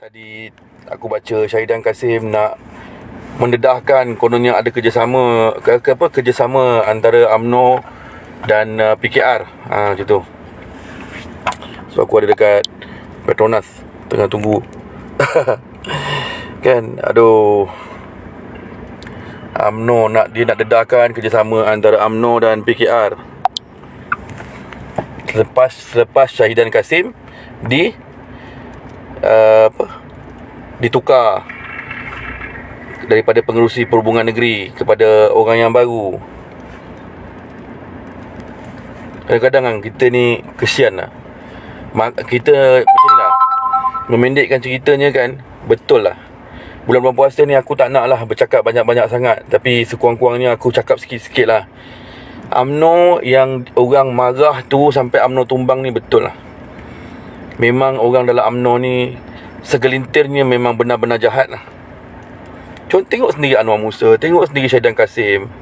Tadi aku baca Syahidan Kasim nak mendedahkan kononnya ada kerjasama ke, ke apa kerjasama antara AMNO dan uh, PKR. Ha macam tu. So aku ada dekat Petronas tengah tunggu. kan aduh AMNO nak dia nak dedahkan kerjasama antara AMNO dan PKR. Selepas selepas Syahidan Kasim di uh, apa ditukar daripada pengerusi perhubungan negeri kepada orang yang baru. Kadang-kadang kan kita ni kesian lah. Kita macam ni lah. Memendekkan ceritanya kan betul lah. Bulan-bulan puasa ni aku tak nak lah bercakap banyak-banyak sangat. Tapi sekurang-kurangnya aku cakap sikit-sikit lah. UMNO yang orang marah tu sampai UMNO tumbang ni betul lah memang orang dalam UMNO ni segelintirnya memang benar-benar jahat lah. Cuma tengok sendiri Anwar Musa, tengok sendiri Syahidan Kasim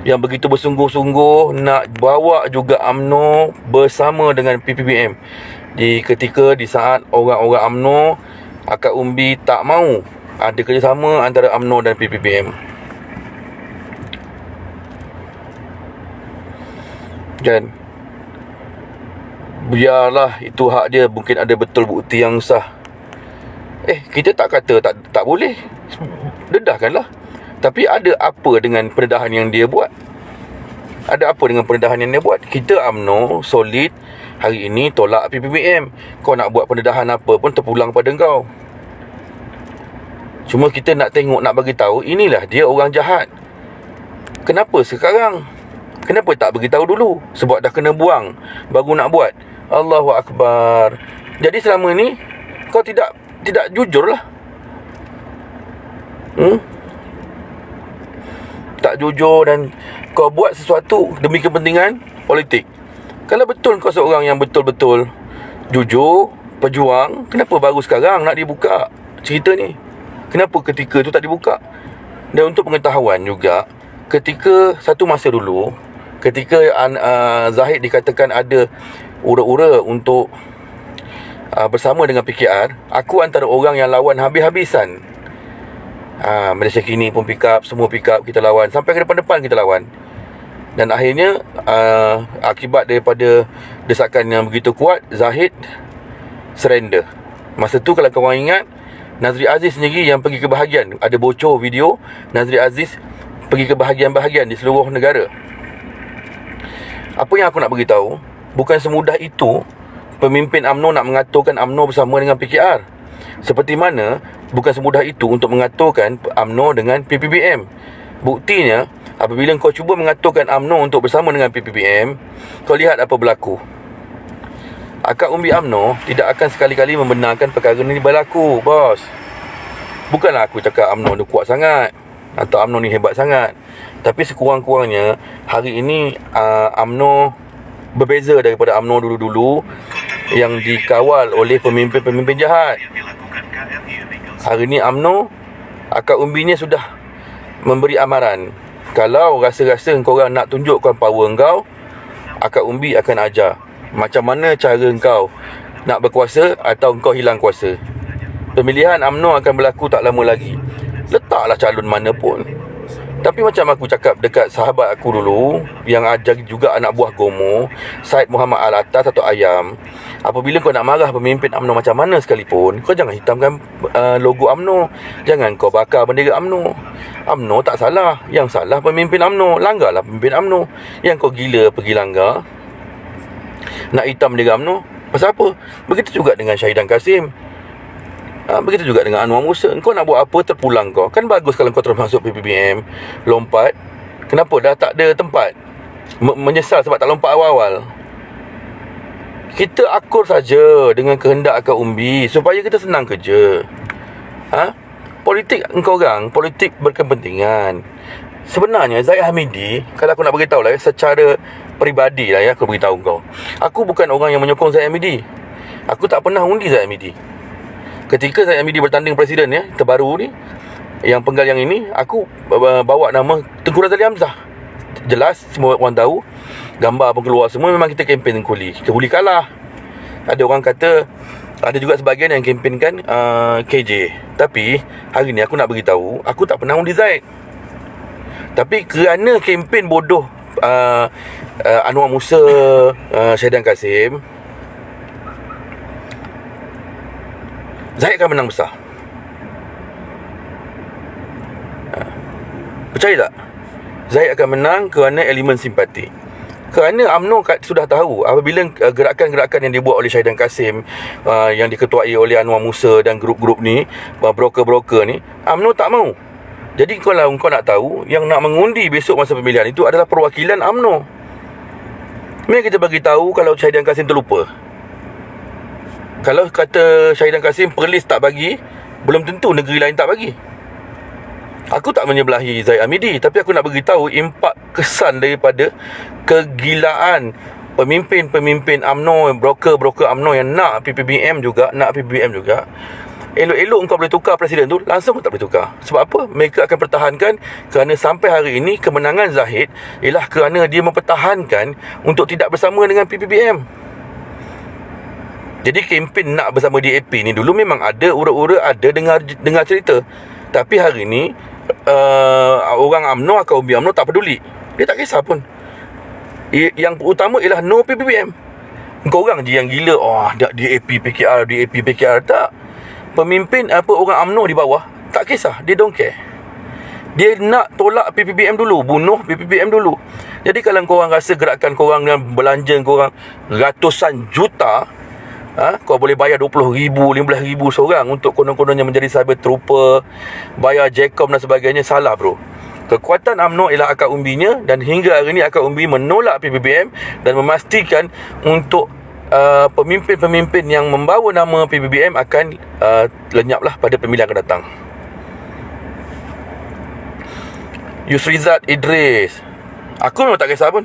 yang begitu bersungguh-sungguh nak bawa juga UMNO bersama dengan PPBM di ketika di saat orang-orang UMNO akak umbi tak mau ada kerjasama antara UMNO dan PPBM. Kan? Biarlah itu hak dia. Mungkin ada betul bukti yang sah. Eh kita tak kata tak tak boleh. Dedahkanlah. Tapi ada apa dengan pendedahan yang dia buat? Ada apa dengan pendedahan yang dia buat? Kita amno solid hari ini tolak PPBM kau nak buat pendedahan apa pun terpulang pada kau. Cuma kita nak tengok nak bagi tahu inilah dia orang jahat. Kenapa sekarang? Kenapa tak beritahu dulu? Sebab dah kena buang. Baru nak buat Allahu Akbar. Jadi selama ni Kau tidak Tidak jujur lah hmm? Tak jujur dan Kau buat sesuatu Demi kepentingan Politik. Kalau betul kau seorang yang betul-betul Jujur Pejuang Kenapa baru sekarang nak dibuka Cerita ni? Kenapa ketika tu tak dibuka? Dan untuk pengetahuan juga Ketika Satu masa dulu Ketika uh, Zahid dikatakan ada ura-ura untuk uh, bersama dengan PKR aku antara orang yang lawan habis-habisan. Uh, Malaysia kini pun pick up semua pick up kita lawan. Sampai ke depan-depan kita lawan. Dan akhirnya uh, akibat daripada desakan yang begitu kuat Zahid surrender. Masa tu kalau kau ingat Nazri Aziz sendiri yang pergi ke bahagian ada bocor video Nazri Aziz pergi ke bahagian-bahagian di seluruh negara. Apa yang aku nak beritahu bukan semudah itu pemimpin AMNO nak mengaturkan AMNO bersama dengan PKR. Seperti mana bukan semudah itu untuk mengaturkan AMNO dengan PPBM. Buktinya, apabila kau cuba mengaturkan AMNO untuk bersama dengan PPBM, kau lihat apa berlaku. Akak umbi AMNO tidak akan sekali-kali membenarkan perkara ini berlaku, bos. Bukanlah aku cakap AMNO ni kuat sangat atau AMNO ni hebat sangat. Tapi sekurang-kurangnya hari ini uh, UMNO berbeza daripada UMNO dulu-dulu yang dikawal oleh pemimpin-pemimpin jahat. Hari ini UMNO akak umbinya sudah memberi amaran. Kalau rasa-rasa kau orang nak tunjukkan power kau, akak umbi akan ajar macam mana cara kau nak berkuasa atau kau hilang kuasa. Pemilihan UMNO akan berlaku tak lama lagi. Letaklah calon mana pun. Tapi macam aku cakap dekat sahabat aku dulu Yang ajar juga anak buah Gomo Said Muhammad Al-Atas atau Ayam Apabila kau nak marah pemimpin UMNO macam mana sekalipun Kau jangan hitamkan uh, logo UMNO Jangan kau bakar bendera UMNO UMNO tak salah. Yang salah pemimpin UMNO Langgarlah pemimpin UMNO Yang kau gila pergi langgar Nak hitam bendera UMNO Pasal apa? Begitu juga dengan Syahidan Kasim Ha, begitu juga dengan Anwar Musa. Kau nak buat apa terpulang kau. Kan bagus kalau kau terus masuk PPBM. Lompat. Kenapa dah tak ada tempat? Menyesal sebab tak lompat awal-awal. Kita akur saja dengan kehendak akak umbi. Supaya kita senang kerja. Ha? Politik engkau orang. Politik berkepentingan. Sebenarnya Zaid Hamidi. Kalau aku nak beritahu lah ya. Secara peribadi lah ya. Aku beritahu kau. Aku bukan orang yang menyokong Zaid Hamidi. Aku tak pernah undi Zaid Hamidi ketika saya Amidi bertanding presiden ya terbaru ni yang penggal yang ini aku bawa nama Tengku Razali Hamzah jelas semua orang tahu gambar pun keluar semua memang kita kempen Tengku Li Tengku Li kalah ada orang kata ada juga sebahagian yang kempenkan uh, KJ. Tapi hari ni aku nak beritahu, aku tak pernah undi Zaid. Tapi kerana kempen bodoh uh, uh, Anwar Musa, uh, Syedan Kasim, Zaid akan menang besar. Uh, percaya tak? Zaid akan menang kerana elemen simpati. Kerana UMNO sudah tahu apabila uh, gerakan-gerakan yang dibuat oleh Syahidan Kasim uh, yang diketuai oleh Anwar Musa dan grup-grup ni, uh, broker-broker ni, UMNO tak mau. Jadi kalau kau nak tahu yang nak mengundi besok masa pemilihan itu adalah perwakilan UMNO. Mari kita bagi tahu kalau Syahidan Kasim terlupa. Kalau kata Syahidan Kasim perlis tak bagi, belum tentu negeri lain tak bagi. Aku tak menyebelahi Zaid Amidi Tapi aku nak beritahu Impak kesan daripada Kegilaan Pemimpin-pemimpin UMNO Broker-broker UMNO Yang nak PPBM juga Nak PPBM juga Elok-elok kau boleh tukar presiden tu Langsung kau tak boleh tukar Sebab apa? Mereka akan pertahankan Kerana sampai hari ini Kemenangan Zahid Ialah kerana dia mempertahankan Untuk tidak bersama dengan PPBM Jadi kempen nak bersama DAP ni Dulu memang ada Ura-ura ada dengar dengar cerita Tapi hari ni uh, orang AMNO atau umbi AMNO tak peduli. Dia tak kisah pun. Yang utama ialah no PPBM. Kau orang je yang gila. Oh, dia DAP PKR, DAP PKR tak. Pemimpin apa orang AMNO di bawah tak kisah, dia don't care. Dia nak tolak PPBM dulu, bunuh PPBM dulu. Jadi kalau kau orang rasa gerakan kau orang dengan belanja kau orang ratusan juta, ha? Kau boleh bayar RM20,000, RM15,000 seorang Untuk konon-kononnya menjadi cyber trooper Bayar JECOM dan sebagainya Salah bro. Kekuatan UMNO ialah akar umbinya Dan hingga hari ini akar umbi menolak PBBM Dan memastikan untuk uh, Pemimpin-pemimpin yang membawa nama PBBM Akan uh, lenyaplah pada pemilihan akan datang. Yusrizat Idris. Aku memang tak kisah pun.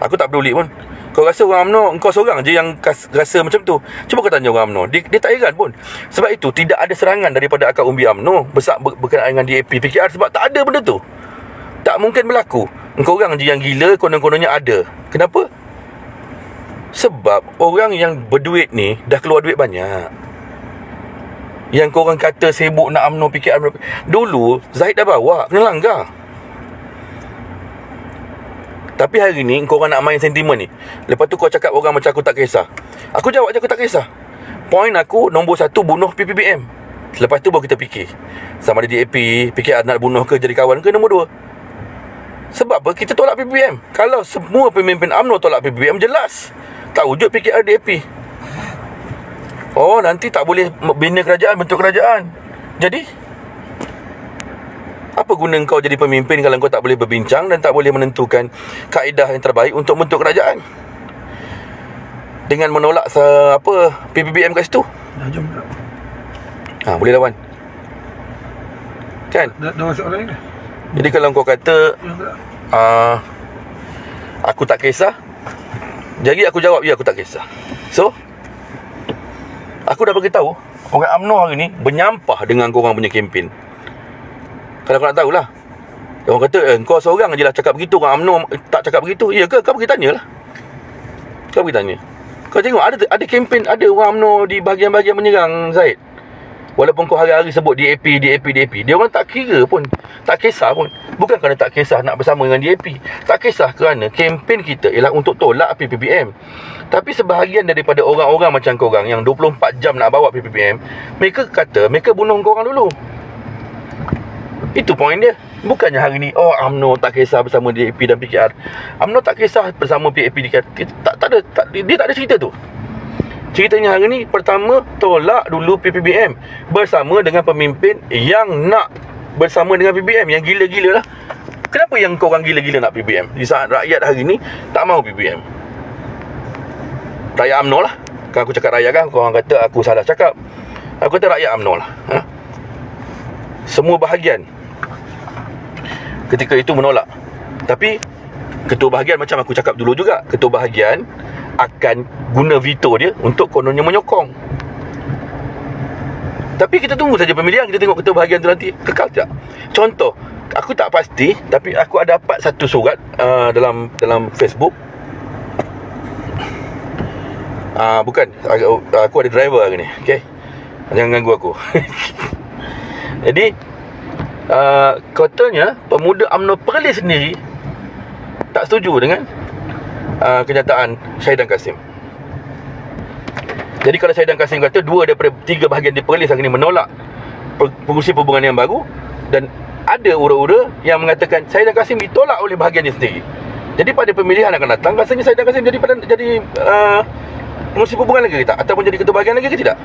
Aku tak peduli pun kau rasa orang UMNO Engkau seorang je yang kas, rasa macam tu. Cuba kau tanya orang UMNO. Dia, dia tak heran pun. Sebab itu Tidak ada serangan daripada akar umbi UMNO Besar ber, berkenaan dengan DAP PKR Sebab tak ada benda tu. Tak mungkin berlaku. Engkau orang je yang gila Konon-kononnya ada. Kenapa? Sebab Orang yang berduit ni Dah keluar duit banyak. Yang kau orang kata Sibuk nak UMNO PKR Dulu Zahid dah bawa Kena langgar tapi hari ni kau orang nak main sentimen ni. Lepas tu kau cakap orang macam aku tak kisah. Aku jawab je aku tak kisah. Point aku nombor satu bunuh PPBM. Lepas tu baru kita fikir. Sama ada DAP, fikir nak bunuh ke jadi kawan ke nombor dua. Sebab apa? Kita tolak PPBM. Kalau semua pemimpin UMNO tolak PPBM, jelas. Tak wujud PKR DAP. Oh, nanti tak boleh bina kerajaan, bentuk kerajaan. Jadi, apa guna kau jadi pemimpin kalau kau tak boleh berbincang dan tak boleh menentukan kaedah yang terbaik untuk bentuk kerajaan? Dengan menolak se apa PBBM kat situ? Dah jom tak? Ha, boleh lawan. Kan? Dah, dah masuk lain dah. Jadi kalau kau kata uh, aku tak kisah, jadi aku jawab ya aku tak kisah. So, aku dah beritahu orang UMNO hari ni menyampah dengan kau orang punya kempen. Kalau kau nak tahulah. Orang kata eh, Kau seorang je lah cakap begitu Orang UMNO tak cakap begitu. Ya ke? Kau pergi tanya lah Kau pergi tanya. Kau tengok ada ada kempen Ada orang UMNO di bahagian-bahagian menyerang Zaid. Walaupun kau hari-hari sebut DAP, DAP, DAP Dia orang tak kira pun Tak kisah pun. Bukan kerana tak kisah nak bersama dengan DAP Tak kisah kerana kempen kita Ialah untuk tolak PPPM Tapi sebahagian daripada orang-orang macam korang Yang 24 jam nak bawa PPPM Mereka kata Mereka bunuh korang dulu itu poin dia. Bukannya hari ni Oh UMNO tak kisah bersama DAP dan PKR UMNO tak kisah bersama PAP dia, tak, tak ada tak, Dia tak ada cerita tu. Ceritanya hari ni Pertama Tolak dulu PPBM Bersama dengan pemimpin Yang nak Bersama dengan PPBM Yang gila-gila lah. Kenapa yang kau orang gila-gila nak PPBM Di saat rakyat hari ni Tak mahu PPBM Rakyat UMNO lah. Kan aku cakap rakyat kan Kau orang kata aku salah cakap. Aku kata rakyat UMNO lah ha? Semua bahagian ketika itu menolak. Tapi ketua bahagian macam aku cakap dulu juga, ketua bahagian akan guna veto dia untuk kononnya menyokong. Tapi kita tunggu saja pemilihan, kita tengok ketua bahagian tu nanti kekal tak. Contoh, aku tak pasti tapi aku ada dapat satu surat uh, dalam dalam Facebook Ah bukan aku ada driver hari ni. Okey. Jangan ganggu aku. Jadi uh, katanya pemuda UMNO Perlis sendiri tak setuju dengan uh, kenyataan Syahidan Kasim. Jadi kalau Syahidan Kasim kata dua daripada tiga bahagian di Perlis hari ini menolak pengurusi perhubungan yang baru dan ada ura-ura yang mengatakan Syahidan Kasim ditolak oleh bahagiannya sendiri. Jadi pada pemilihan akan datang rasanya Syahidan Kasim jadi pada jadi uh, Mesti hubungan lagi ke tak? Ataupun jadi ketua bahagian lagi ke tidak?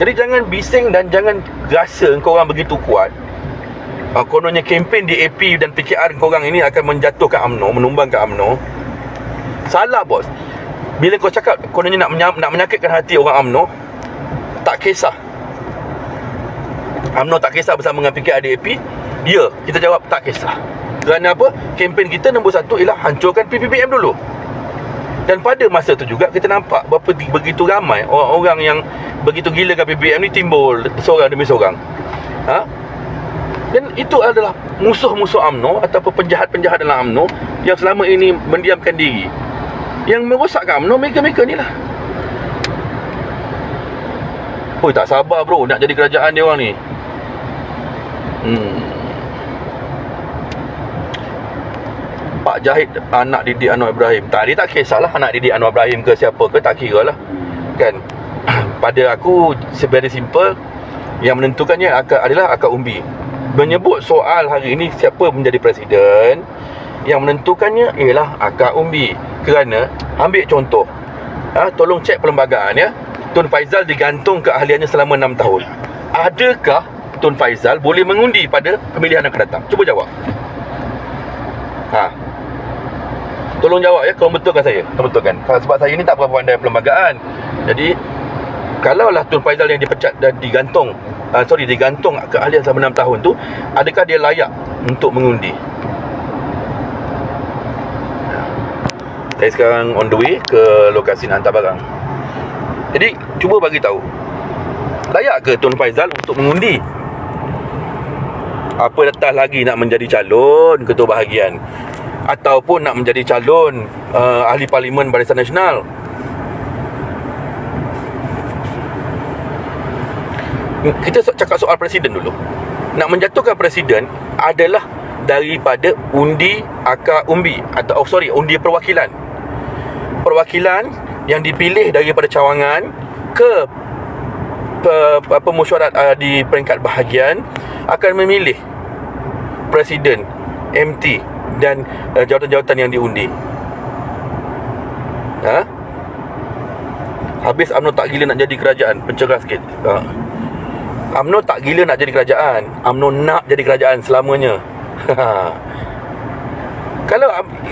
Jadi jangan bising dan jangan rasa kau orang begitu kuat. Uh, Kononnya kempen di AP dan PKR kau orang ini akan menjatuhkan UMNO Menumbangkan UMNO Salah bos. Bila kau cakap kononnya nak, menyam, nak menyakitkan hati orang UMNO Tak kisah. UMNO tak kisah bersama dengan PKR di AP Ya, kita jawab tak kisah. Kerana apa? Kempen kita nombor satu ialah hancurkan PPPM dulu dan pada masa tu juga kita nampak berapa begitu ramai orang-orang yang begitu gila dengan BBM ni timbul seorang demi seorang. Ha? Dan itu adalah musuh-musuh AMNO ataupun penjahat-penjahat dalam AMNO yang selama ini mendiamkan diri. Yang merosakkan AMNO mereka-mereka ni lah. Tak sabar bro nak jadi kerajaan dia orang ni. Pak Jahid anak didik Anwar Ibrahim. Tak dia tak kisahlah anak didik Anwar Ibrahim ke siapa ke tak kira lah kan? Pada aku very simple yang menentukannya adalah akak umbi. Menyebut soal hari ini siapa menjadi presiden yang menentukannya ialah akak umbi. Kerana ambil contoh. Ha, tolong cek perlembagaan ya. Tun Faizal digantung keahliannya selama 6 tahun. Adakah Tun Faizal boleh mengundi pada pemilihan akan datang? Cuba jawab. Ha Tolong jawab ya Kau betulkan saya? Kau betulkan. Sebab saya ni tak berapa pandai perlembagaan. Jadi Kalaulah Tun Faizal yang dipecat dan digantung uh, Sorry digantung keahlian selama 6 tahun tu Adakah dia layak untuk mengundi? Saya sekarang on the way ke lokasi nak hantar barang. Jadi cuba bagi tahu Layak ke Tun Faizal untuk mengundi? Apa datang lagi nak menjadi calon ketua bahagian ataupun nak menjadi calon uh, ahli parlimen Barisan Nasional. Kita cakap soal presiden dulu. Nak menjatuhkan presiden adalah daripada undi akar umbi atau oh sorry undi perwakilan. Perwakilan yang dipilih daripada cawangan ke pemusyawarah uh, di peringkat bahagian akan memilih presiden MT dan uh, jawatan-jawatan yang diundi. Ha? Habis UMNO tak gila nak jadi kerajaan, pencerah sikit. Ha. UMNO tak gila nak jadi kerajaan. UMNO nak jadi kerajaan selamanya. Kalau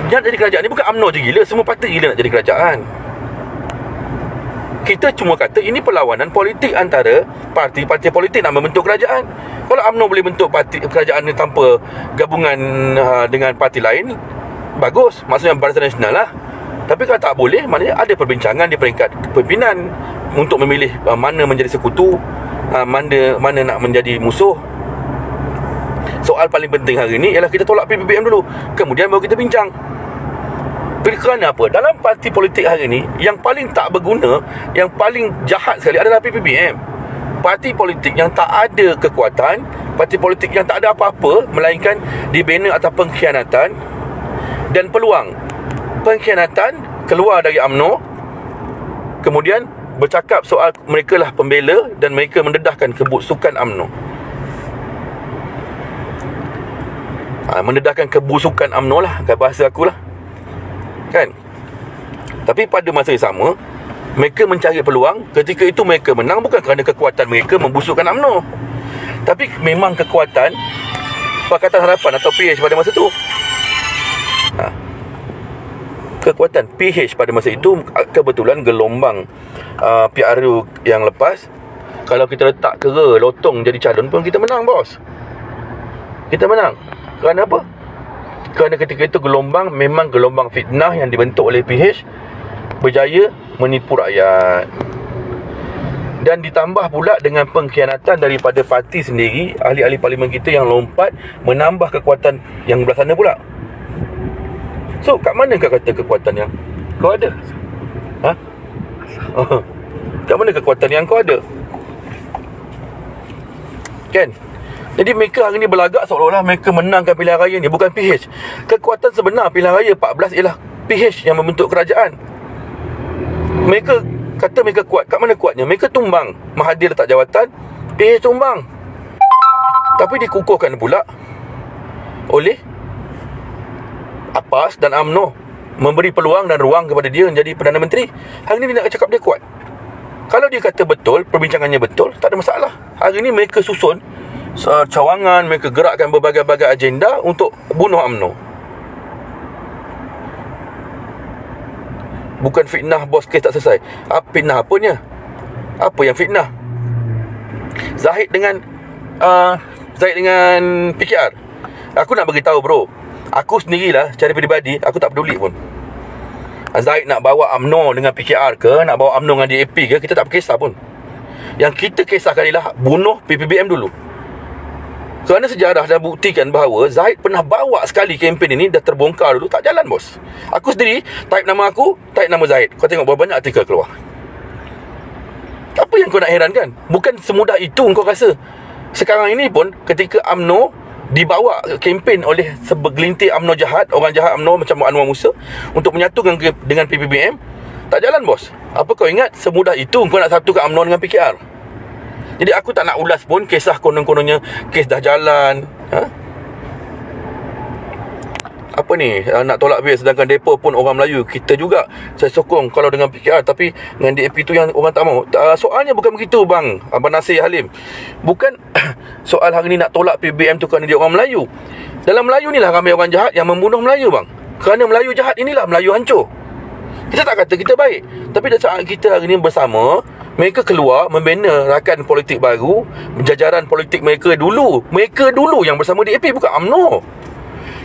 nak jadi kerajaan ni bukan UMNO je gila, semua parti gila nak jadi kerajaan kita cuma kata ini perlawanan politik antara parti-parti politik nak membentuk kerajaan. Kalau UMNO boleh bentuk parti kerajaan ni tanpa gabungan uh, dengan parti lain, bagus. Maksudnya Barisan Nasional lah. Tapi kalau tak boleh, maknanya ada perbincangan di peringkat pimpinan untuk memilih uh, mana menjadi sekutu, uh, mana mana nak menjadi musuh. Soal paling penting hari ini ialah kita tolak PPPM dulu. Kemudian baru kita bincang. Kerana apa? Dalam parti politik hari ini Yang paling tak berguna Yang paling jahat sekali adalah PPBM Parti politik yang tak ada kekuatan Parti politik yang tak ada apa-apa Melainkan dibina atas pengkhianatan Dan peluang. Pengkhianatan keluar dari UMNO Kemudian bercakap soal mereka lah pembela Dan mereka mendedahkan kebusukan UMNO. Ha, Mendedahkan kebusukan UMNO lah Bahasa aku lah Kan? Tapi pada masa yang sama Mereka mencari peluang. Ketika itu mereka menang Bukan kerana kekuatan mereka Membusukkan UMNO. Tapi memang kekuatan Pakatan Harapan atau PH pada masa itu. Ha. Kekuatan PH pada masa itu Kebetulan gelombang uh, PRU yang lepas. Kalau kita letak kera Lotong jadi calon pun Kita menang bos. Kita menang. Kerana apa? Kerana ketika itu gelombang memang gelombang fitnah yang dibentuk oleh PH berjaya menipu rakyat dan ditambah pula dengan pengkhianatan daripada parti sendiri ahli-ahli parlimen kita yang lompat menambah kekuatan yang belah sana pula so kat mana kau kata kekuatan yang kau ada Ha? Kat mana kekuatan yang kau ada? Kan? Jadi mereka hari ni berlagak seolah-olah mereka menangkan pilihan raya ni Bukan PH Kekuatan sebenar pilihan raya 14 ialah PH yang membentuk kerajaan. Mereka kata mereka kuat. Kat mana kuatnya? Mereka tumbang. Mahathir letak jawatan PH tumbang. Tapi dikukuhkan pula Oleh Apas dan AMNO Memberi peluang dan ruang kepada dia menjadi Perdana Menteri. Hari ni dia nak cakap dia kuat. Kalau dia kata betul Perbincangannya betul Tak ada masalah. Hari ni mereka susun cawangan mereka gerakkan berbagai-bagai agenda untuk bunuh AMNO bukan fitnah bos kes tak selesai. Apa fitnah apanya? Apa yang fitnah? Zahid dengan uh, Zahid dengan PKR aku nak bagi tahu bro. Aku sendirilah secara peribadi aku tak peduli pun. Zahid nak bawa AMNO dengan PKR ke nak bawa AMNO dengan DAP ke kita tak berkisah pun. Yang kita kisahkan ialah bunuh PPBM dulu kerana sejarah dah buktikan bahawa Zahid pernah bawa sekali kempen ini Dah terbongkar dulu Tak jalan bos. Aku sendiri Type nama aku Type nama Zahid Kau tengok berapa banyak artikel keluar. Apa yang kau nak herankan? Bukan semudah itu kau rasa. Sekarang ini pun Ketika AMNO Dibawa kempen oleh Sebegelintir AMNO jahat Orang jahat AMNO Macam Anwar Musa Untuk menyatukan dengan PPBM Tak jalan bos. Apa kau ingat? Semudah itu kau nak satukan AMNO dengan PKR jadi aku tak nak ulas pun kisah konon-kononnya kes dah jalan. Ha? Apa ni? Ah, Nak tolak bil Sedangkan depa pun orang Melayu. Kita juga. Saya sokong Kalau dengan PKR Tapi dengan DAP tu yang orang tak mau ah, Soalnya bukan begitu bang. Abang Nasir Halim. Bukan Soal hari ni nak tolak PBM tu Kerana dia orang Melayu. Dalam Melayu ni lah Ramai orang jahat Yang membunuh Melayu bang. Kerana Melayu jahat inilah. Melayu hancur. Kita tak kata kita baik. Tapi dah saat kita hari ni bersama mereka keluar membina rakan politik baru jajaran politik mereka dulu. Mereka dulu yang bersama DAP bukan UMNO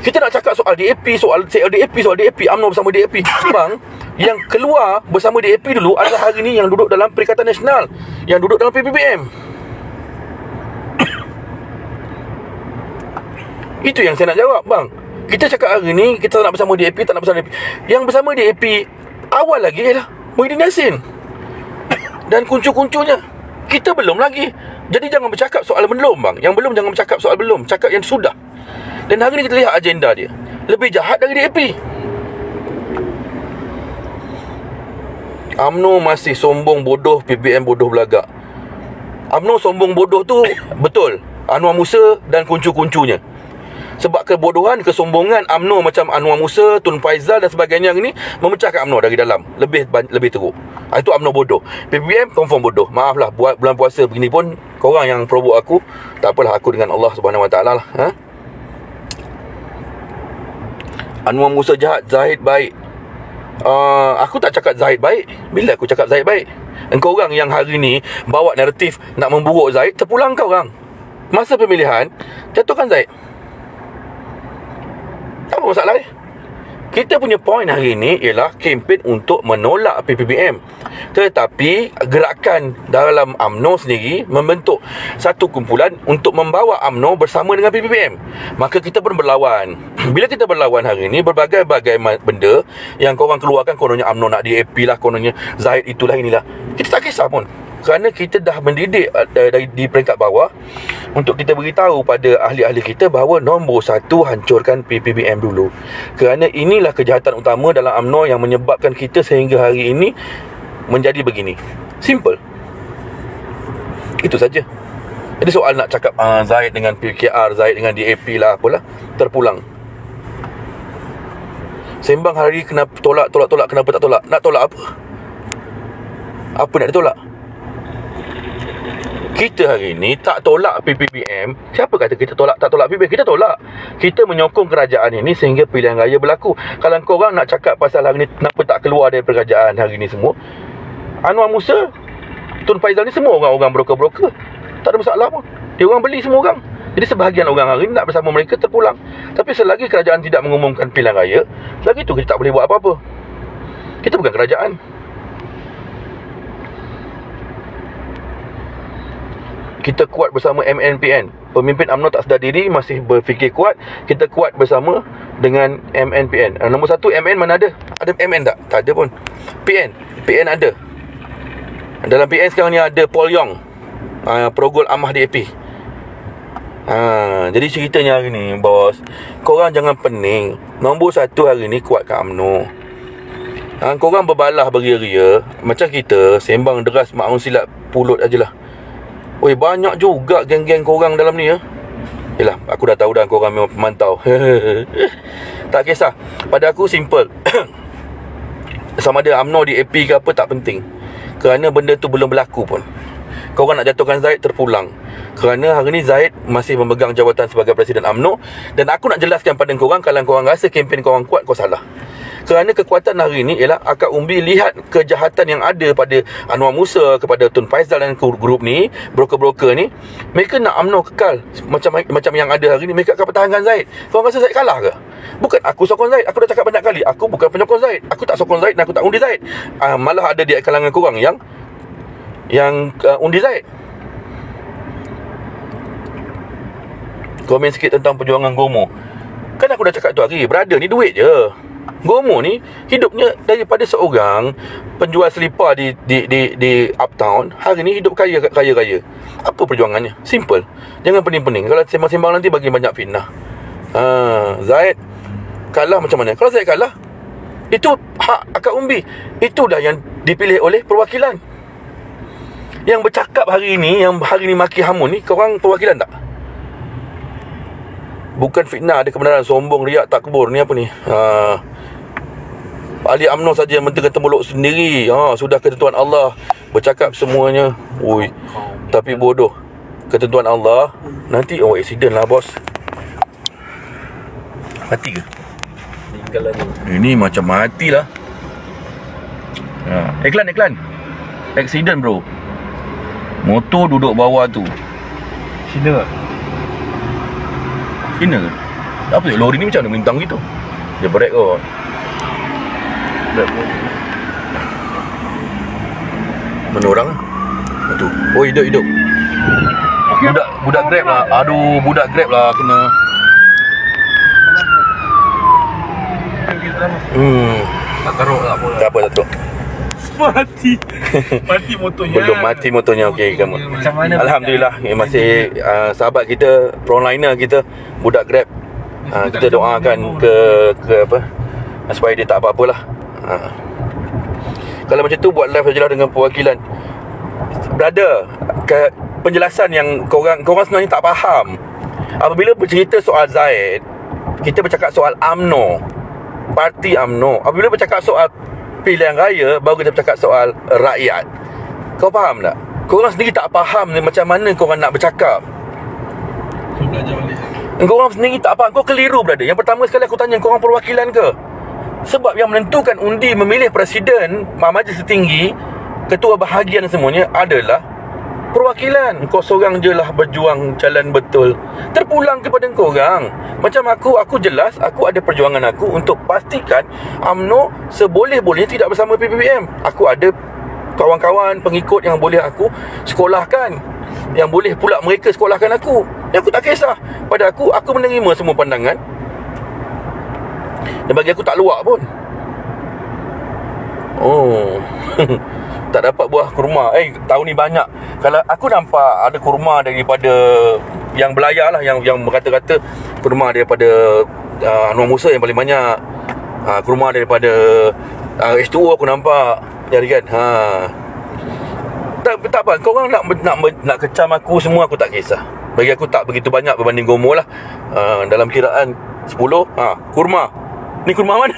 kita nak cakap soal DAP soal DAP soal DAP UMNO bersama DAP bang yang keluar bersama DAP dulu adalah hari ni yang duduk dalam Perikatan Nasional yang duduk dalam PBBM itu yang saya nak jawab bang. Kita cakap hari ni kita nak bersama DAP tak nak bersama DAP yang bersama DAP awal lagi ialah Muhyiddin Yassin dan kuncu-kuncunya. Kita belum lagi. Jadi jangan bercakap soal belum bang. Yang belum jangan bercakap soal belum. Cakap yang sudah. Dan hari ni kita lihat agenda dia. Lebih jahat dari DAP UMNO masih sombong bodoh PBM bodoh belagak. UMNO sombong bodoh tu betul. Anwar Musa dan kuncu-kuncunya sebab kebodohan, kesombongan UMNO macam Anwar Musa, Tun Faizal dan sebagainya ini memecahkan UMNO dari dalam. Lebih lebih teruk. Ha, itu UMNO bodoh. PPM confirm bodoh. Maaflah buat bulan puasa begini pun korang yang provoke aku. Tak apalah aku dengan Allah Subhanahu Wa Taala lah. Ha? Anwar Musa jahat, Zahid baik. Uh, aku tak cakap Zahid baik. Bila aku cakap Zahid baik? Engkau orang yang hari ni bawa naratif nak memburuk Zahid, terpulang kau orang. Masa pemilihan, jatuhkan Zahid. Apa masalah? Kita punya point hari ini ialah kempen untuk menolak PPBM. Tetapi gerakan dalam AMNO sendiri membentuk satu kumpulan untuk membawa AMNO bersama dengan PPBM. Maka kita pun berlawan. Bila kita berlawan hari ini, berbagai-bagai benda yang korang keluarkan, kononnya AMNO nak DAP lah, kononnya Zahid itulah inilah. Kita tak kisah pun kerana kita dah mendidik uh, dari di peringkat bawah untuk kita beritahu pada ahli-ahli kita bahawa nombor satu hancurkan PPBM dulu kerana inilah kejahatan utama dalam UMNO yang menyebabkan kita sehingga hari ini menjadi begini simple itu saja jadi soal nak cakap uh, Zaid dengan PKR Zaid dengan DAP lah apalah terpulang Sembang hari kenapa tolak tolak tolak kenapa tak tolak? Nak tolak apa? Apa nak ditolak? Kita hari ni tak tolak PPPM Siapa kata kita tolak tak tolak PPPM Kita tolak. Kita menyokong kerajaan ini Sehingga pilihan raya berlaku. Kalau korang nak cakap pasal hari ni Kenapa tak keluar dari kerajaan hari ni semua? Anwar Musa Tun Faizal ni semua orang-orang broker-broker. Tak ada masalah pun. Dia orang beli semua orang. Jadi sebahagian orang hari ni nak bersama mereka terpulang. Tapi selagi kerajaan tidak mengumumkan pilihan raya Lagi tu kita tak boleh buat apa-apa. Kita bukan kerajaan kita kuat bersama MNPN. Pemimpin UMNO tak sedar diri masih berfikir kuat, kita kuat bersama dengan MNPN. Uh, nombor satu MN mana ada? Ada MN tak? Tak ada pun. PN, PN ada. Dalam PN sekarang ni ada Paul Yong. Uh, Progol Amah DAP. Ha, jadi ceritanya hari ni bos Korang jangan pening Nombor satu hari ni kuatkan UMNO ha, Korang berbalah beria-ria Macam kita Sembang deras makun silat pulut ajalah Oi banyak juga geng-geng korang dalam ni ya. Yelah aku dah tahu dah korang memang pemantau. Tak kisah. Pada aku simple. Sama ada UMNO di AP ke apa tak penting. Kerana benda tu belum berlaku pun. Korang nak jatuhkan Zaid terpulang. Kerana hari ni Zaid masih memegang jawatan sebagai Presiden AMNO Dan aku nak jelaskan pada korang Kalau korang rasa kempen korang kuat, kau salah kerana kekuatan hari ini ialah Akak Umbi lihat kejahatan yang ada pada Anwar Musa kepada Tun Faizal dan grup ni broker-broker ni mereka nak UMNO kekal. Macam macam yang ada hari ni mereka akan pertahankan Zaid. Kau rasa Zaid kalah ke? Bukan aku sokong Zaid. Aku dah cakap banyak kali aku bukan penyokong Zaid. Aku tak sokong Zaid dan aku tak undi Zaid. Uh, malah ada di kalangan korang yang yang uh, undi Zaid. Komen sikit tentang perjuangan Gomo. Kan aku dah cakap tu hari, brother ni duit je. Gomo ni hidupnya daripada seorang penjual selipar di di di di uptown, hari ni hidup kaya kaya kaya. Apa perjuangannya? Simple. Jangan pening-pening. Kalau sembang-sembang nanti bagi banyak fitnah. Ha, Zaid kalah macam mana? Kalau Zaid kalah, itu hak akak umbi. Itu dah yang dipilih oleh perwakilan. Yang bercakap hari ini, yang hari ini maki hamun ni, korang perwakilan tak? Bukan fitnah ada kebenaran Sombong, riak, tak kebur Ni apa ni ha. Ahli UMNO saja yang menteri temuluk sendiri ha. Sudah ketentuan Allah Bercakap semuanya Ui. Tapi bodoh Ketentuan Allah Nanti oh accident lah bos Mati ke? Ini macam mati lah ha. Iklan iklan Accident bro Motor duduk bawah tu Cina tak? China ke? Apa tu lori ni macam mana melintang gitu? Dia break kot. Mana orang ah? Tu. Oh hidup hidup. Budak budak Grab lah. Aduh budak Grab lah kena. Hmm. Tak teruk tak apa Tak apa tak tahu. Mati Mati motornya Belum mati motornya okey kamu. Macam mana Alhamdulillah ya, masih uh, sahabat kita frontliner kita budak Grab. Uh, kita doakan ke ke apa supaya dia tak apa-apalah. Uh. Kalau macam tu buat live sajalah dengan perwakilan. Brother, ke penjelasan yang korang korang sebenarnya tak faham. Apabila bercerita soal Zaid, kita bercakap soal AMNO. Parti AMNO. Apabila bercakap soal pilihan raya baru kita bercakap soal rakyat. Kau faham tak? Korang sendiri tak faham ni macam mana korang nak bercakap. Kau belajar balik Kau orang sendiri tak faham. Kau keliru brother. Yang pertama sekali aku tanya kau orang perwakilan ke? Sebab yang menentukan undi memilih presiden, majlis tertinggi, ketua bahagian semuanya adalah perwakilan. Kau seorang je lah berjuang jalan betul. Terpulang kepada kau orang. Macam aku, aku jelas aku ada perjuangan aku untuk pastikan UMNO seboleh-bolehnya tidak bersama PPPM. Aku ada kawan-kawan pengikut yang boleh aku sekolahkan. Yang boleh pula mereka sekolahkan aku. Yang aku tak kisah. Pada aku, aku menerima semua pandangan. Dan bagi aku tak luak pun. Oh. tak dapat buah kurma. Eh, tahun ni banyak. Kalau aku nampak ada kurma daripada yang belayar lah yang yang berkata-kata kurma daripada uh, Anwar Musa yang paling banyak. Uh, kurma daripada uh, H2O aku nampak. Jadi kan. Ha. Tak tak apa. Kau nak nak nak kecam aku semua aku tak kisah. Bagi aku tak begitu banyak berbanding Gomo lah. Uh, dalam kiraan 10 ha, kurma. Ni kurma mana?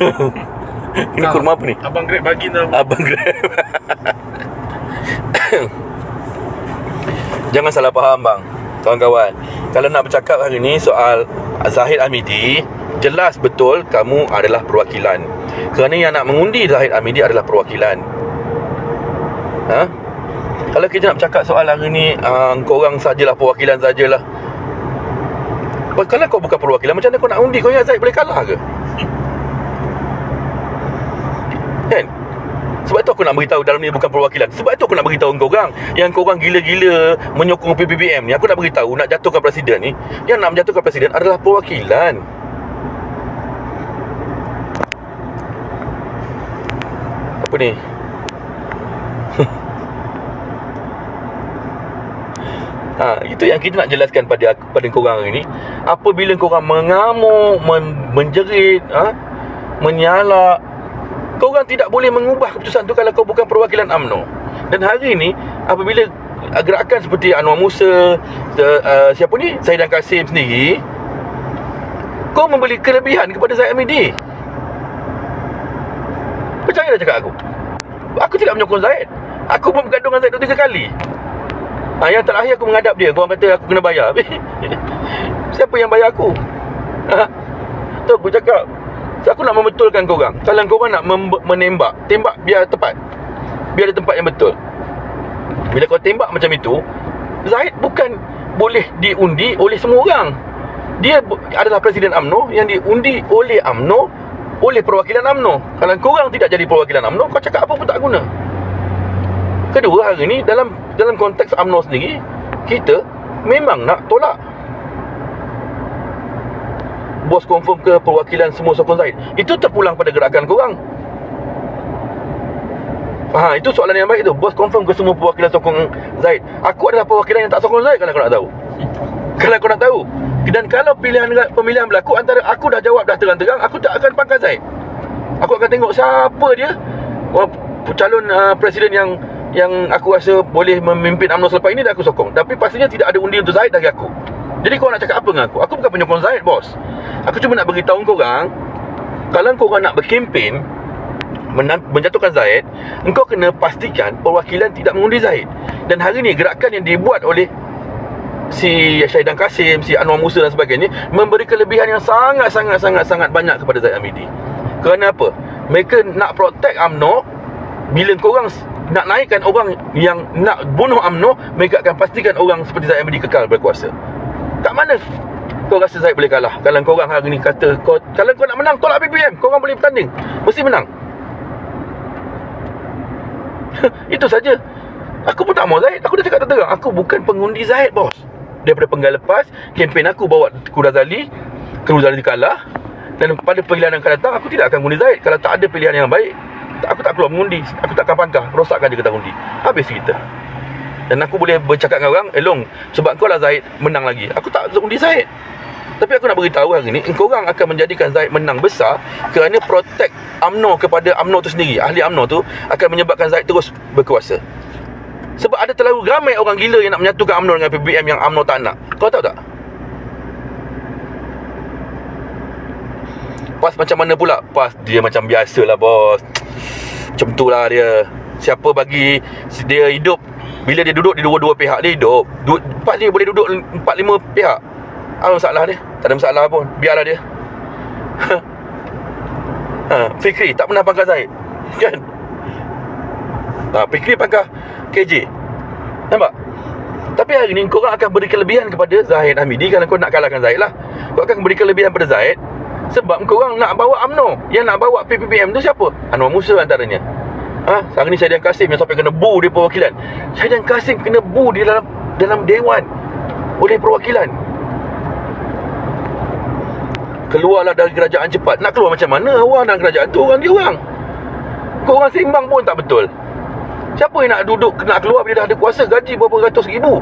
Ini kurma apa ni? Abang Grab bagi tau Abang Grab Jangan salah faham bang Kawan-kawan Kalau nak bercakap hari ni soal Zahid Amidi Jelas betul kamu adalah perwakilan Kerana yang nak mengundi Zahid Amidi adalah perwakilan Ha? Kalau kita nak bercakap soal hari ni uh, Korang sajalah perwakilan sajalah Kalau kau bukan perwakilan Macam mana kau nak undi Kau yang Zahid boleh kalah ke? Kan? Sebab tu aku nak beritahu dalam ni bukan perwakilan. Sebab tu aku nak beritahu kau orang yang kau orang gila-gila menyokong PPBM ni. Aku nak beritahu nak jatuhkan presiden ni. Yang nak menjatuhkan presiden adalah perwakilan. Apa ni? Ha, itu yang kita nak jelaskan pada aku, pada korang hari ni. Apabila korang mengamuk, men, menjerit, ha, menyalak, korang tidak boleh mengubah keputusan tu kalau kau bukan perwakilan AMNO. Dan hari ni apabila gerakan seperti Anwar Musa, the, uh, siapa ni? Saidan Kasim sendiri, kau membeli kelebihan kepada Zaid Amidi. Percayalah cakap aku. Aku tidak menyokong Zaid. Aku pun bergaduh dengan Zaid dua tiga kali. Ha, yang terakhir aku menghadap dia Korang kata aku kena bayar Siapa yang bayar aku? Ha? Tu aku cakap so, Aku nak membetulkan korang Kalau korang nak menembak. Tembak biar tepat. Biar ada tempat yang betul. Bila kau tembak macam itu Zahid bukan boleh diundi oleh semua orang. Dia adalah Presiden AMNO Yang diundi oleh AMNO Oleh perwakilan AMNO Kalau korang tidak jadi perwakilan AMNO Kau cakap apa pun tak guna. Kedua hari ni dalam dalam konteks UMNO sendiri kita memang nak tolak bos confirm ke perwakilan semua sokong Zaid? Itu terpulang pada gerakan korang. Ha, itu soalan yang baik tu. Bos confirm ke semua perwakilan sokong Zaid? Aku adalah perwakilan yang tak sokong Zaid Kalau kau nak tahu. Kalau kau nak tahu. Dan kalau pilihan pemilihan berlaku Antara aku dah jawab dah terang-terang Aku tak akan pangkat Zaid. Aku akan tengok siapa dia. Oh, Calon uh, presiden yang yang aku rasa boleh memimpin UMNO selepas ini dah aku sokong. Tapi pastinya tidak ada undi untuk Zaid dari aku. Jadi kau nak cakap apa dengan aku? Aku bukan penyokong Zaid, bos. Aku cuma nak beritahu kau orang, kalau kau orang nak berkempen menjatuhkan Zaid, engkau kena pastikan perwakilan tidak mengundi Zaid. Dan hari ini gerakan yang dibuat oleh si Syahidan Kasim, si Anwar Musa dan sebagainya memberi kelebihan yang sangat sangat sangat sangat banyak kepada Zaid Amidi. Kerana apa? Mereka nak protect UMNO bila korang nak naikkan orang yang nak bunuh AMNO mereka akan pastikan orang seperti Zaid Amidi kekal berkuasa kat mana? Kau rasa Zaid boleh kalah? Kalau kau orang hari ni kata kau, kalau kau nak menang tolak PPM kau orang boleh bertanding. Mesti menang. Itu saja. Aku pun tak mau Zaid. Aku dah cakap terang. Aku bukan pengundi Zaid bos. Daripada penggal lepas kempen aku bawa Kurazali. Kurazali kalah. Dan pada pilihan yang akan datang aku tidak akan mengundi Zaid. Kalau tak ada pilihan yang baik aku tak keluar mengundi. Aku tak akan pangkah. Rosakkan je kereta undi Habis kita Dan aku boleh bercakap dengan orang Eh Long Sebab kau lah Zaid Menang lagi. Aku tak undi Zaid. Tapi aku nak beritahu hari ni Engkau orang akan menjadikan Zaid menang besar Kerana protect UMNO kepada UMNO tu sendiri. Ahli UMNO tu Akan menyebabkan Zaid terus berkuasa. Sebab ada terlalu ramai orang gila Yang nak menyatukan UMNO dengan PBM Yang UMNO tak nak. Kau tahu tak? Pas macam mana pula? Pas dia macam biasa lah bos. Macam tu lah dia Siapa bagi dia hidup Bila dia duduk di dua-dua pihak dia hidup du- Pas dia boleh duduk empat lima pihak Apa masalah dia? Tak ada masalah pun Biarlah dia ha, Fikri tak pernah pangkal Zaid Kan? Ha, Fikri pangkal KJ Nampak? Tapi hari ni korang akan beri kelebihan kepada Zahid Hamidi Kalau kau nak kalahkan Zahid lah Kau akan beri kelebihan kepada Zahid sebab kau orang nak bawa UMNO Yang nak bawa PPPM tu siapa? Anwar Musa antaranya Ha? Hari ni Syahidan Kasim yang sampai kena bu di perwakilan. Syahidan Kasim kena bu di dalam dalam dewan Oleh perwakilan. Keluarlah dari kerajaan cepat. Nak keluar macam mana? Orang dalam kerajaan tu Orang dia orang. Kau orang seimbang pun tak betul. Siapa yang nak duduk Nak keluar bila dah ada kuasa? Gaji berapa ratus ribu?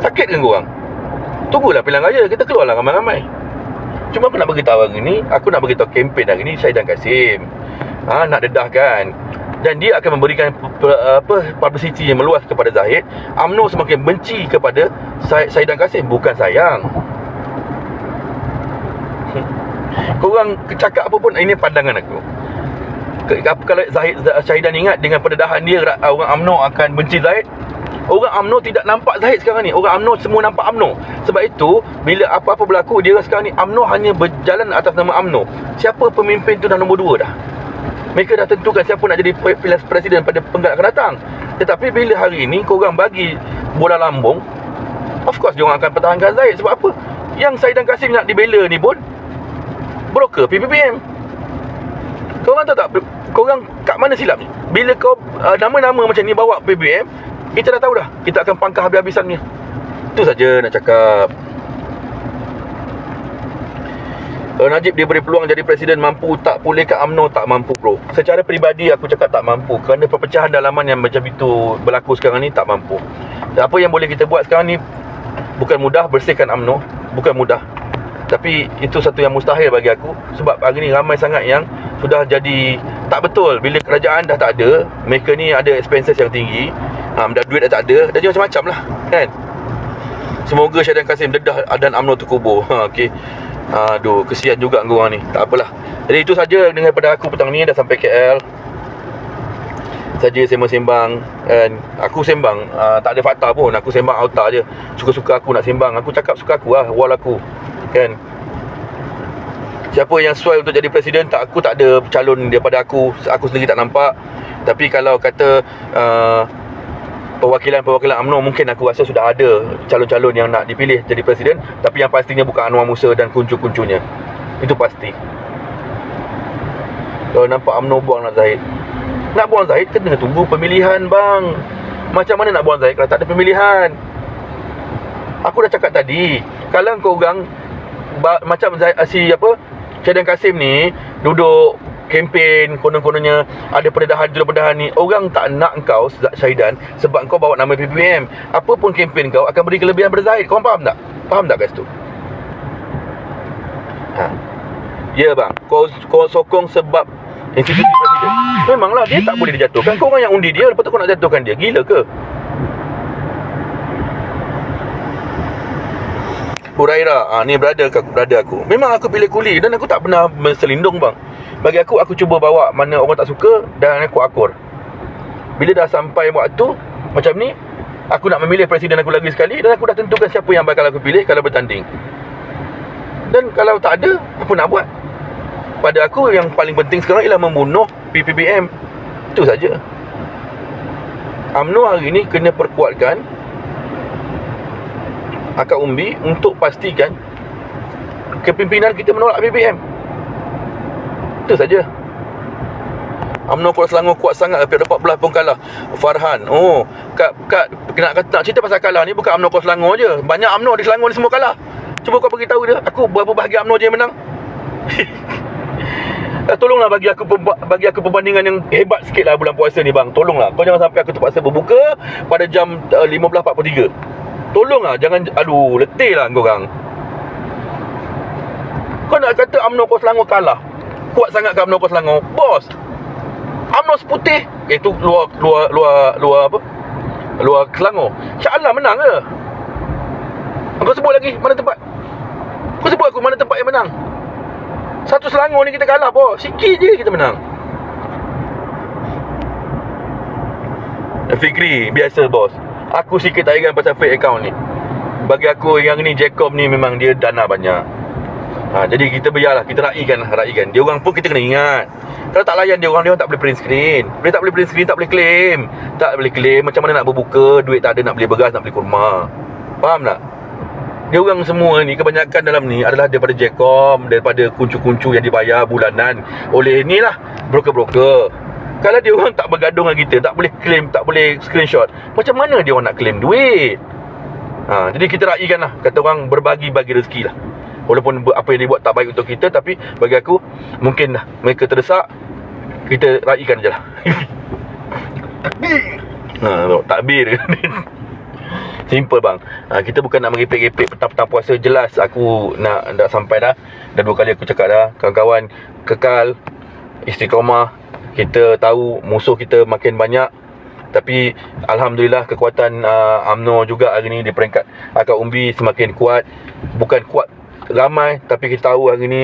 Sakit kan korang Tunggulah pilihan raya. Kita keluarlah ramai-ramai. Cuma aku nak beritahu hari ni Aku nak beritahu kempen hari ni Syahidan Kasim ha, Nak dedahkan Dan dia akan memberikan apa Publicity yang meluas kepada Zahid. UMNO semakin benci kepada Syahidan Kasim Bukan sayang. Korang cakap apa pun Ini pandangan aku. Kalau Zahid Syahidan ingat dengan pendedahan dia orang AMNO akan benci Zahid? Orang AMNO tidak nampak Zahid sekarang ni. Orang AMNO semua nampak AMNO. Sebab itu Bila apa-apa berlaku Dia sekarang ni AMNO hanya berjalan atas nama AMNO. Siapa pemimpin tu dah nombor dua dah Mereka dah tentukan siapa nak jadi presiden pada penggal akan datang Tetapi bila hari ini Korang bagi bola lambung Of course dia orang akan pertahankan Zahid Sebab apa Yang Saidan Kasim nak dibela ni pun Broker PPPM Korang tahu tak Korang kat mana silap ni? Bila kau uh, nama-nama macam ni bawa PBM, kita dah tahu dah. Kita akan pangkah habis-habisan ni. Itu saja nak cakap. Uh, Najib dia beri peluang jadi presiden mampu tak boleh ke UMNO? Tak mampu bro. Secara peribadi aku cakap tak mampu. Kerana perpecahan dalaman yang macam itu berlaku sekarang ni tak mampu. Dan Apa yang boleh kita buat sekarang ni Bukan mudah bersihkan UMNO. Bukan mudah. Tapi itu satu yang mustahil bagi aku. Sebab hari ni ramai sangat yang sudah jadi tak betul. Bila kerajaan dah tak ada Mereka ni ada expenses yang tinggi. Ha, Dah duit dah tak ada Dah jadi macam-macam lah Kan? Semoga Syahidan Kasim dedah dan UMNO terkubur. Ha, okay. Aduh, kesian juga kau orang ni. Tak apalah. Jadi itu saja dengan pada aku petang ni dah sampai KL. Saja sembang-sembang and aku sembang uh, tak ada fakta pun. Aku sembang auta je. Suka-suka aku nak sembang. Aku cakap suka aku lah, wall aku. Kan? Siapa yang sesuai untuk jadi presiden tak aku tak ada calon daripada aku. Aku sendiri tak nampak. Tapi kalau kata uh, perwakilan-perwakilan UMNO mungkin aku rasa sudah ada calon-calon yang nak dipilih jadi presiden tapi yang pastinya bukan Anwar Musa dan kuncu-kuncunya. Itu pasti. Kalau nampak UMNO buang nak Zahid nak buang Zahid kena tunggu pemilihan bang. Macam mana nak buang Zahid kalau tak ada pemilihan? Aku dah cakap tadi kalau kau orang macam Zahid, si apa Syedan Kasim ni duduk kempen konon-kononnya ada pendedahan jual pendedahan ni orang tak nak kau Syahidan sebab kau bawa nama PPM apa pun kempen kau akan beri kelebihan pada Zahid. Kau faham tak? Faham tak guys tu ha. Ya bang. Kau kau sokong sebab institusi presiden. Memanglah dia tak boleh dijatuhkan. Kau orang yang undi dia lepas tu kau nak jatuhkan dia. Gila ke Huraira ha, Ni brother aku, brother aku Memang aku pilih kuli Dan aku tak pernah Selindung bang bagi aku aku cuba bawa mana orang tak suka dan aku akur. Bila dah sampai waktu macam ni, aku nak memilih presiden aku lagi sekali dan aku dah tentukan siapa yang bakal aku pilih kalau bertanding. Dan kalau tak ada, apa nak buat? Pada aku yang paling penting sekarang ialah membunuh PPBM. Itu saja. UMNO hari ni kena perkuatkan akak umbi untuk pastikan kepimpinan kita menolak PPBM. Itu saja. UMNO Kuala Selangor kuat sangat tapi dapat belah pun kalah. Farhan. Oh, kat kat kena kata cerita pasal kalah ni bukan UMNO Kuala Selangor je. Banyak UMNO di Selangor ni semua kalah. Cuba kau bagi tahu dia, aku berapa bahagian UMNO je yang menang. Eh, tolonglah bagi aku bagi aku perbandingan yang hebat sikit lah bulan puasa ni bang. Tolonglah. Kau jangan sampai aku terpaksa berbuka pada jam uh, 15.43. Tolonglah jangan aduh letih lah kau orang. Kau nak kata UMNO Kuala Selangor kalah? Kuat sangat ke UMNO Selangor Bos! UMNO seputih! Itu luar Luar Luar Luar apa? Luar Selangor InsyaAllah menang ke? Kau sebut lagi Mana tempat? Kau sebut aku Mana tempat yang menang? Satu Selangor ni kita kalah bos. Sikit je kita menang. Fikri Biasa bos Aku sikit tak ingat pasal fake account ni. Bagi aku yang ni Jacob ni memang dia dana banyak. Ha, Jadi kita biarlah Kita raikan Raikan. Dia orang pun kita kena ingat. Kalau tak layan dia orang Dia orang tak boleh print screen. Dia tak boleh print screen Tak boleh claim. Tak boleh claim Macam mana nak berbuka Duit tak ada Nak beli beras Nak beli kurma. Faham tak? Dia orang semua ni Kebanyakan dalam ni Adalah daripada Jcom Daripada kuncu-kuncu Yang dibayar bulanan. Oleh ni lah Broker-broker Kalau dia orang tak bergaduh dengan kita Tak boleh claim Tak boleh screenshot Macam mana dia orang nak claim duit? Ha, Jadi kita raikan lah. Kata orang Berbagi-bagi rezeki lah. Walaupun apa yang dia buat tak baik untuk kita Tapi bagi aku Mungkin lah. Mereka terdesak Kita raikan je lah. Takbir! Ha, Takbir. Simple bang. Ha, Kita bukan nak merepek-repek Petang-petang puasa. Jelas aku nak nak sampai dah. Dah dua kali aku cakap dah. Kawan-kawan Kekal Istiqomah Kita tahu Musuh kita makin banyak tapi Alhamdulillah kekuatan uh, UMNO juga hari ni di peringkat Akak Umbi semakin kuat Bukan kuat ramai tapi kita tahu hari ni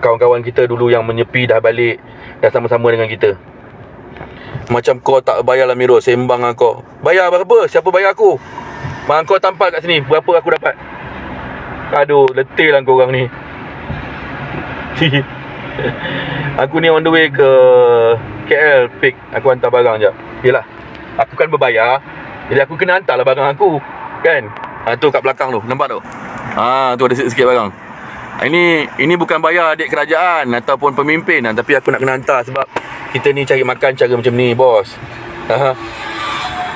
kawan-kawan kita dulu yang menyepi dah balik dah sama-sama dengan kita. Macam kau tak bayar lah Miro Sembang lah kau Bayar berapa? Siapa bayar aku? Mak kau tampal kat sini Berapa aku dapat? Aduh letih lah korang ni Aku ni on the way ke KL Pick Aku hantar barang jap Yelah. Aku kan berbayar. Jadi aku kena hantar lah barang aku. Kan? Ha, Tu kat belakang tu. Nampak tu? Ha tu ada sikit-sikit barang. Ini ini bukan bayar adik kerajaan ataupun pemimpin. Tapi aku nak kena hantar sebab kita ni cari makan cara macam ni bos. Uh,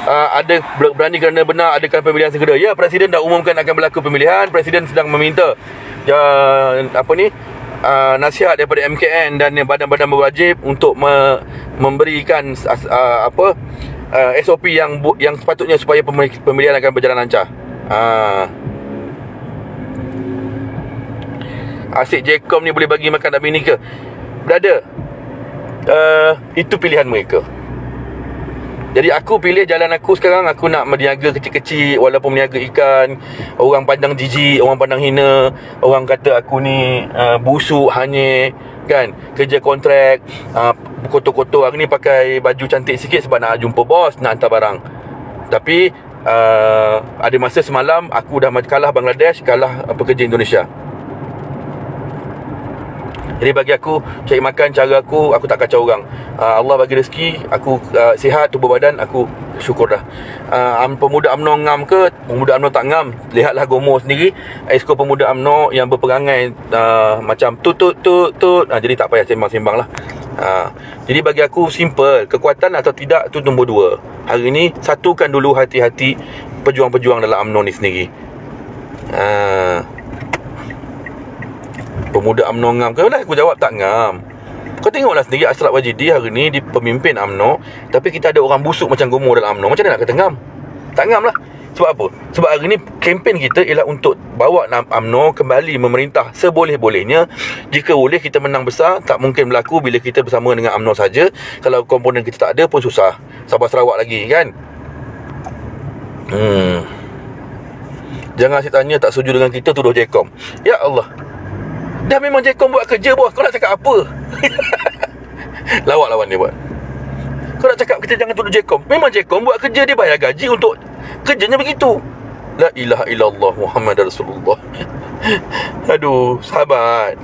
uh, ada ber- berani kerana benar adakan pemilihan segera. Ya presiden dah umumkan akan berlaku pemilihan. Presiden sedang meminta. Ya, apa ni uh, nasihat daripada MKN dan badan-badan berwajib untuk me- memberikan uh, apa uh, SOP yang yang sepatutnya supaya pemil- pemilihan akan berjalan lancar. Uh. Asyik Jcom ni boleh bagi makan tak bini ke? Brother uh, Itu pilihan mereka Jadi aku pilih jalan aku sekarang. Aku nak berniaga kecil-kecil Walaupun berniaga ikan. Orang pandang jijik Orang pandang hina. Orang kata aku ni uh, Busuk hanya Kan? Kerja kontrak uh, Kotor-kotor. Hari ni pakai baju cantik sikit Sebab nak jumpa bos Nak hantar barang. Tapi uh, Ada masa semalam Aku dah kalah Bangladesh Kalah uh, pekerja Indonesia. Jadi bagi aku Cari makan cara aku Aku tak kacau orang uh, Allah bagi rezeki Aku uh, sihat tubuh badan Aku syukur dah. Uh, Pemuda UMNO ngam ke? Pemuda UMNO tak ngam. Lihatlah Gomo sendiri. Esko pemuda UMNO Yang berperangai uh, Macam tut tut tut tut. Uh, Jadi tak payah sembang-sembang lah. Uh, Jadi bagi aku simple. Kekuatan atau tidak tu nombor dua. Hari ni Satukan dulu hati-hati Pejuang-pejuang dalam UMNO ni sendiri. Uh, Pemuda UMNO ngam ke? Lah Aku jawab tak ngam Kau tengoklah sendiri Ashraf Wajidi hari ni Di pemimpin UMNO Tapi kita ada orang busuk Macam Gomo dalam UMNO. Macam mana nak kata ngam? Tak ngam lah. Sebab apa? Sebab hari ni Kempen kita ialah untuk Bawa UMNO Kembali memerintah Seboleh-bolehnya. Jika boleh kita menang besar. Tak mungkin berlaku Bila kita bersama dengan UMNO saja. Kalau komponen kita tak ada pun susah. Sabah Sarawak lagi kan? Hmm. Jangan asyik tanya tak setuju dengan kita Tuduh Jekom Ya Allah Dah memang Jekon buat kerja bos. Kau nak cakap apa? Lawak lawan dia buat. Kau nak cakap kita jangan tuduh Jekon Memang Jekon buat kerja Dia bayar gaji untuk Kerjanya begitu. La ilaha illallah Muhammad Rasulullah. Aduh Sahabat.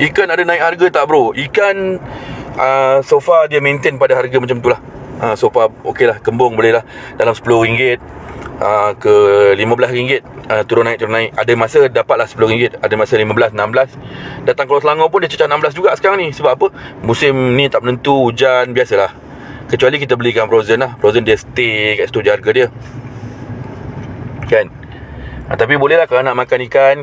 Ikan ada naik harga tak bro? Ikan uh, So far dia maintain pada harga macam tu lah. Uh, So far okey lah Kembung boleh lah. Dalam RM10 uh, Ke RM15 uh, turun naik turun naik. Ada masa dapatlah RM10 ada masa 15 16 datang Kuala Selangor pun dia cecah 16 juga sekarang ni. Sebab apa? Musim ni tak menentu hujan biasalah. Kecuali kita belikan frozen lah. Frozen dia stay kat situ je harga dia. Kan? Uh, tapi boleh lah kalau nak makan ikan.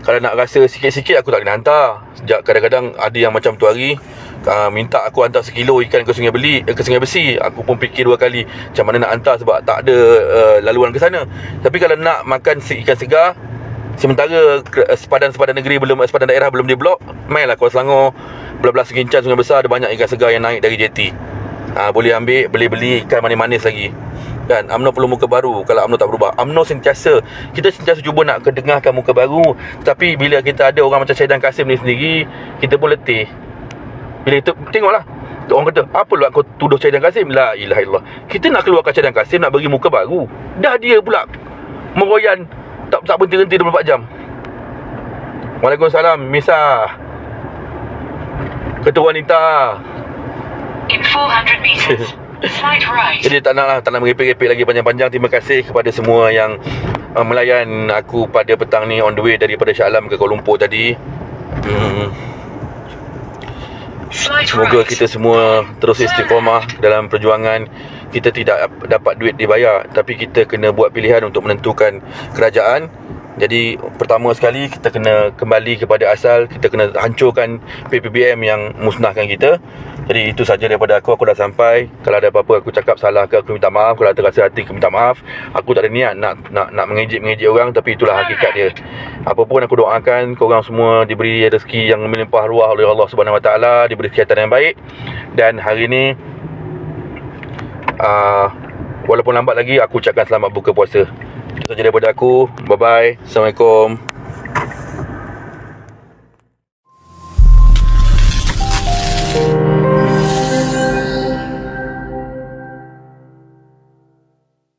Kalau nak rasa sikit-sikit aku tak kena hantar. Sejak kadang-kadang ada yang macam tu hari uh, Minta aku hantar sekilo ikan ke sungai beli eh, Ke sungai besi. Aku pun fikir dua kali Macam mana nak hantar sebab tak ada uh, laluan ke sana. Tapi kalau nak makan ikan segar Sementara uh, sepadan-sepadan negeri belum Sepadan daerah belum diblok Mainlah Kuala Selangor. Belah-belah segincan sungai besar Ada banyak ikan segar yang naik dari JT uh, Boleh ambil Beli-beli ikan manis-manis lagi. Kan UMNO perlu muka baru. Kalau UMNO tak berubah UMNO sentiasa kita sentiasa cuba nak kedengarkan muka baru. Tapi bila kita ada orang macam Syaidan Kasim ni sendiri kita pun letih bila itu tengoklah. Orang kata apa lu kau tuduh Syaidan Kasim la ilaha illallah. Kita nak keluarkan Syaidan Kasim nak bagi muka baru. Dah dia pula meroyan tak tak berhenti-henti 24 jam. Waalaikumsalam Misa. Ketua wanita. In 400 meters, right. Jadi tak nak lah Tak nak merepek-repek lagi panjang-panjang. Terima kasih kepada semua yang uh, Melayan aku pada petang ni On the way daripada Shah Alam ke Kuala Lumpur tadi. Hmm, Semoga kita semua Terus istiqomah dalam perjuangan. Kita tidak dapat duit dibayar Tapi kita kena buat pilihan Untuk menentukan kerajaan jadi pertama sekali kita kena kembali kepada asal Kita kena hancurkan PPBM yang musnahkan kita. Jadi itu saja daripada aku. Aku dah sampai. Kalau ada apa-apa aku cakap salah ke aku minta maaf. Kalau terasa hati aku minta maaf. Aku tak ada niat nak nak nak mengejek-mengejek orang Tapi itulah hakikat dia. Apa pun aku doakan Korang semua diberi rezeki yang melimpah ruah oleh Allah Taala Diberi kesihatan yang baik. Dan hari ini uh, Walaupun lambat lagi Aku ucapkan selamat buka puasa itu saja daripada aku. Bye-bye. Assalamualaikum.